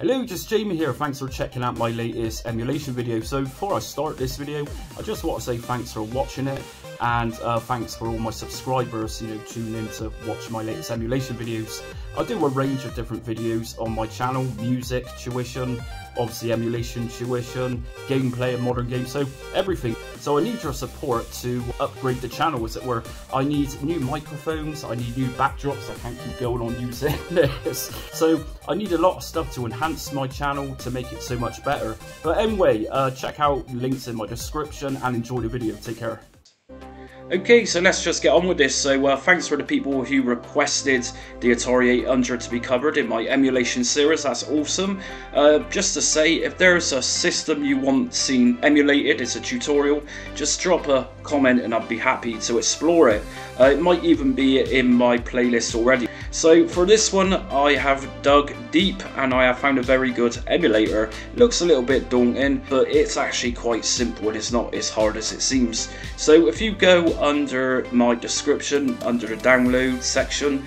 Hello, just Jamie here. Thanks for checking out my latest emulation video. So before I start this video, I just want to say thanks for watching it and uh, thanks for all my subscribers, you know, tuning in to watch my latest emulation videos. I do a range of different videos on my channel, music, tuition, obviously emulation, tuition, gameplay and modern games, so everything. So I need your support to upgrade the channel, as it were. I need new microphones, I need new backdrops, I can't keep going on using this. So I need a lot of stuff to enhance my channel to make it so much better. But anyway, uh, check out links in my description and enjoy the video. Take care. Okay, so let's just get on with this. So uh, thanks for the people who requested the Atari 800 to be covered in my emulation series. That's awesome. Uh, just to say, if there's a system you want seen emulated, it's a tutorial, just drop a comment and I'd be happy to explore it. Uh, it might even be in my playlist already. So for this one I have dug deep and I have found a very good emulator. It looks a little bit daunting but it's actually quite simple and it's not as hard as it seems. So if you go under my description, under the download section,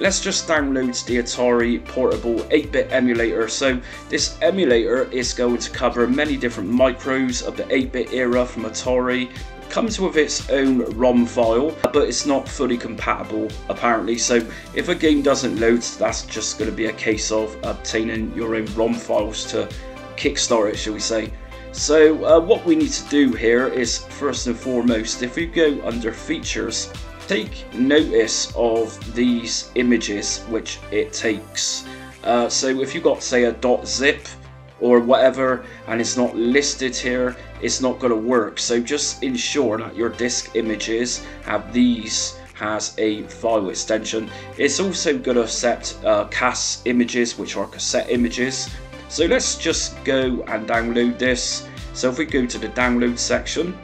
let's just download the Atari Portable 8-bit emulator. So this emulator is going to cover many different micros of the 8-bit era from Atari comes with its own ROM file, but it's not fully compatible apparently. So if a game doesn't load, that's just going to be a case of obtaining your own ROM files to kickstart it, shall we say. So uh, what we need to do here is first and foremost, if we go under features, take notice of these images which it takes. Uh, so if you've got say a .zip or whatever and it's not listed here it's not going to work. So just ensure that your disk images have these has a file extension. It's also going to accept uh, CAS images which are cassette images. So let's just go and download this. So if we go to the download section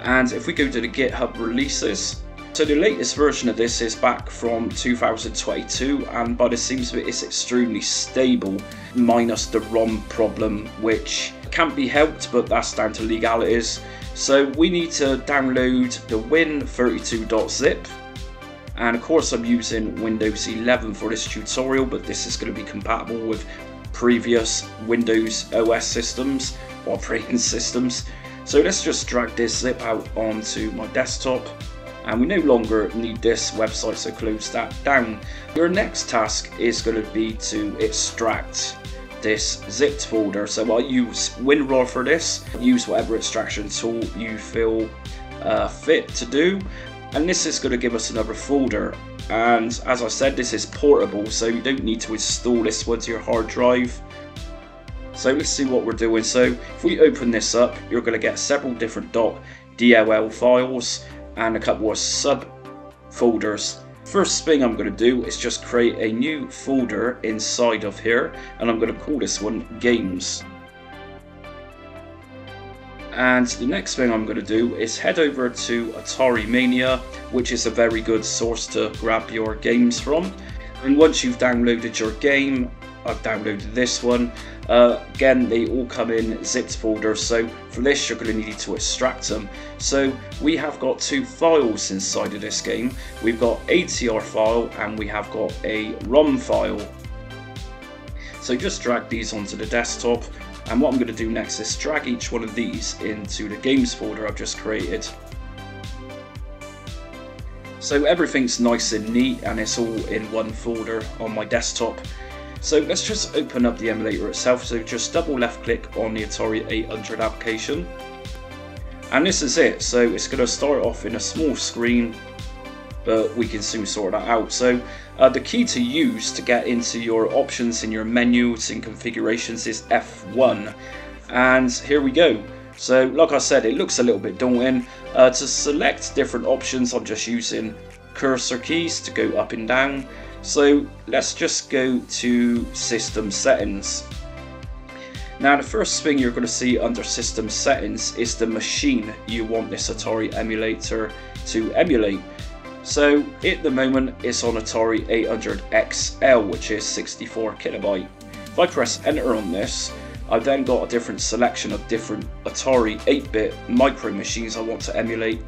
and if we go to the github releases so the latest version of this is back from 2022 and by the seems of it it's extremely stable minus the ROM problem which can't be helped but that's down to legalities. So we need to download the win32.zip and of course I'm using Windows 11 for this tutorial but this is going to be compatible with previous Windows OS systems, operating systems. So let's just drag this zip out onto my desktop and we no longer need this website so close that down. Your next task is going to be to extract this zipped folder. So I'll use WinRAR for this, use whatever extraction tool you feel uh, fit to do. And this is going to give us another folder. And as I said this is portable so you don't need to install this one to your hard drive. So let's see what we're doing. So if we open this up you're going to get several different .dll files and a couple of subfolders. First thing I'm going to do is just create a new folder inside of here and I'm going to call this one games. And the next thing I'm going to do is head over to Atari Mania, which is a very good source to grab your games from. And once you've downloaded your game, I've downloaded this one. Uh, again, they all come in zipped folders, so for this you're going to need to extract them. So we have got two files inside of this game. We've got ATR file and we have got a ROM file. So just drag these onto the desktop and what I'm going to do next is drag each one of these into the games folder I've just created. So everything's nice and neat and it's all in one folder on my desktop. So let's just open up the emulator itself. So just double left click on the Atari 800 application. And this is it. So it's going to start off in a small screen, but we can soon sort that out. So uh, the key to use to get into your options in your menus and configurations is F1. And here we go. So like I said, it looks a little bit daunting. Uh, to select different options, I'm just using cursor keys to go up and down. So let's just go to system settings. Now the first thing you're going to see under system settings is the machine you want this Atari emulator to emulate. So at the moment it's on Atari 800 XL which is 64 kilobyte. If I press enter on this I've then got a different selection of different Atari 8-bit micro machines I want to emulate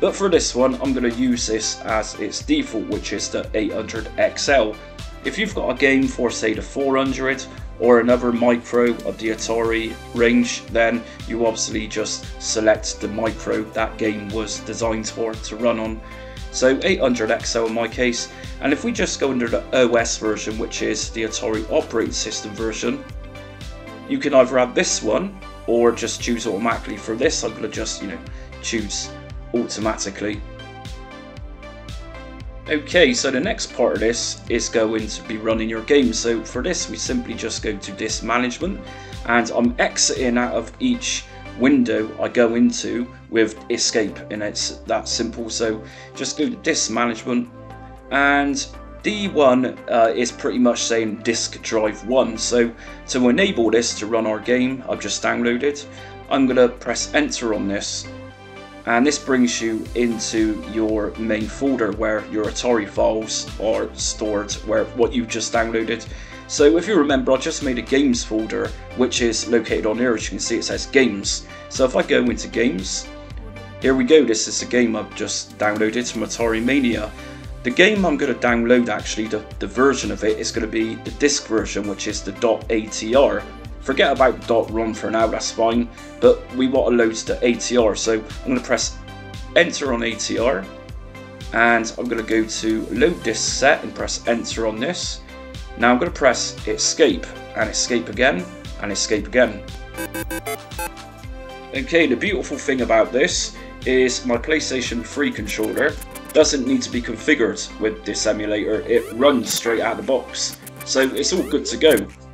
but for this one, I'm going to use this as its default, which is the 800XL. if you've got a game for say the 400 or another micro of the Atari range, then you obviously just select the micro that game was designed for to run on. So 800XL in my case, and if we just go under the OS version, which is the Atari operating system version, you can either have this one or just choose automatically. For this, I'm going to just, you know, choose automatically. Okay, so the next part of this is going to be running your game. So for this, we simply just go to disk management and I'm exiting out of each window I go into with escape and it's that simple. So just go to disk management and D1 uh, is pretty much saying disk drive 1 so to enable this to run our game I've just downloaded I'm going to press enter on this and this brings you into your main folder where your Atari files are stored where what you've just downloaded. So if you remember I just made a games folder which is located on here as you can see it says games. So if I go into games here we go. This is the game I've just downloaded from Atari Mania. The game I'm going to download actually, the, the version of it is going to be the disc version which is the .atr. Forget about dot .rom for now, that's fine, but we want to load the ATR so I'm going to press enter on ATR and I'm going to go to load disk set and press enter on this. Now I'm going to press escape and escape again and escape again. Okay, the beautiful thing about this is my PlayStation 3 controller doesn't need to be configured with this emulator, it runs straight out of the box. So it's all good to go.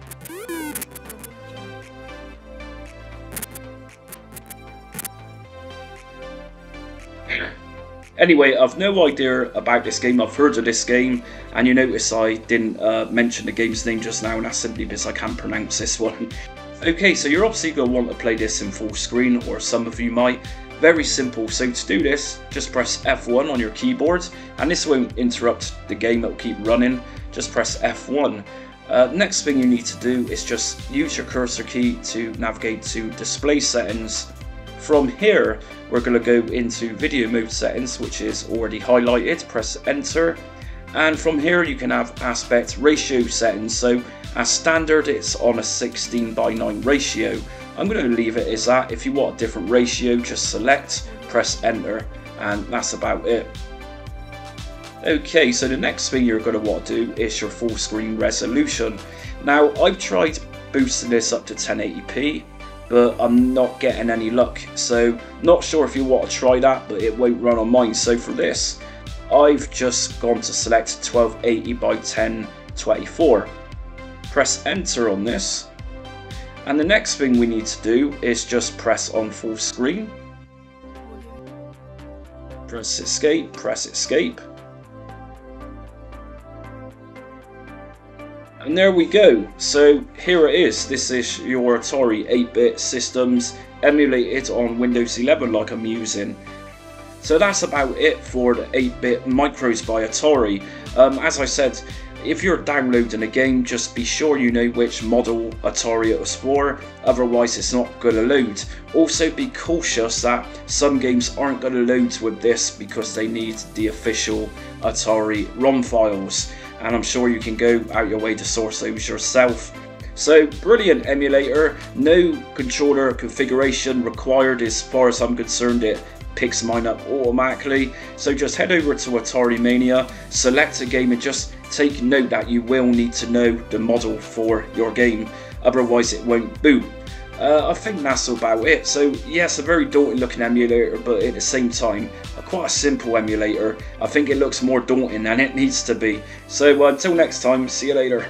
Anyway, I've no idea about this game, I've heard of this game, and you notice I didn't uh, mention the game's name just now, and that's simply because I can't pronounce this one. okay, so you're obviously going to want to play this in full screen, or some of you might, very simple, so to do this, just press F1 on your keyboard, and this won't interrupt the game, it'll keep running, just press F1. Uh, next thing you need to do is just use your cursor key to navigate to display settings. From here, we're going to go into video mode settings, which is already highlighted, press enter, and from here you can have aspect ratio settings, so as standard it's on a 16 by 9 ratio, I'm going to leave it as that. If you want a different ratio, just select, press enter, and that's about it. Okay, so the next thing you're going to want to do is your full screen resolution. Now, I've tried boosting this up to 1080p, but I'm not getting any luck. So, not sure if you want to try that, but it won't run on mine. So for this, I've just gone to select 1280 by 1024. Press enter on this, and the next thing we need to do is just press on full screen. Press escape, press escape. And there we go. So here it is. This is your Atari 8-bit systems emulated on Windows 11 like I'm using. So that's about it for the 8-bit micros by Atari. Um, as I said, if you're downloading a game, just be sure you know which model Atari it was for, otherwise it's not going to load. Also be cautious that some games aren't going to load with this because they need the official Atari ROM files, and I'm sure you can go out your way to source those yourself. So brilliant emulator, no controller configuration required as far as I'm concerned it picks mine up automatically. So just head over to Atari Mania, select a game and just take note that you will need to know the model for your game, otherwise it won't boot. Uh, I think that's about it. So yes, a very daunting looking emulator, but at the same time, a quite a simple emulator. I think it looks more daunting than it needs to be. So uh, until next time, see you later.